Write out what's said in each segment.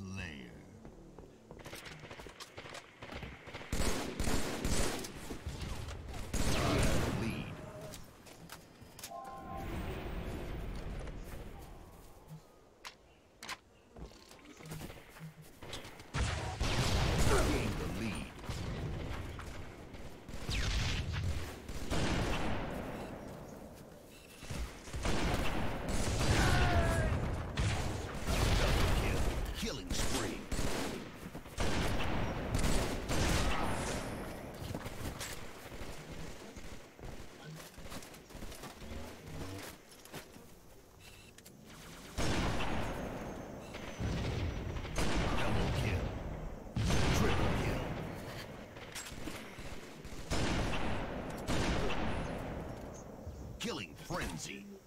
Slayer. Killing frenzy.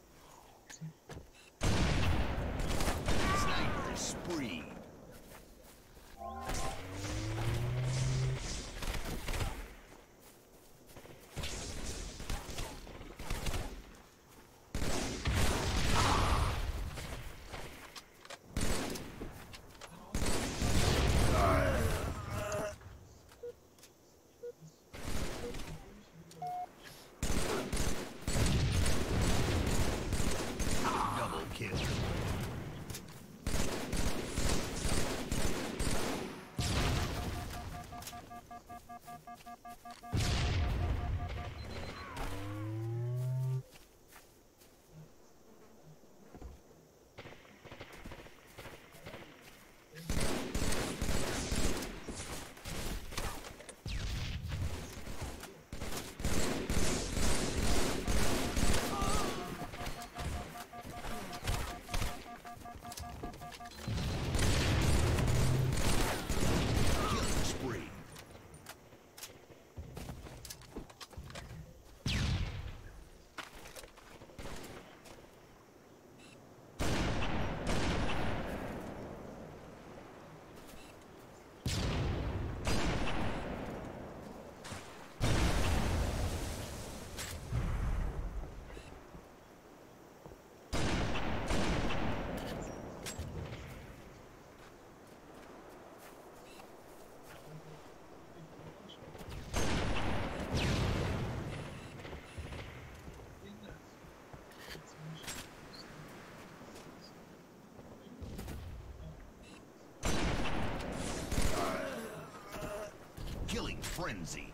frenzy.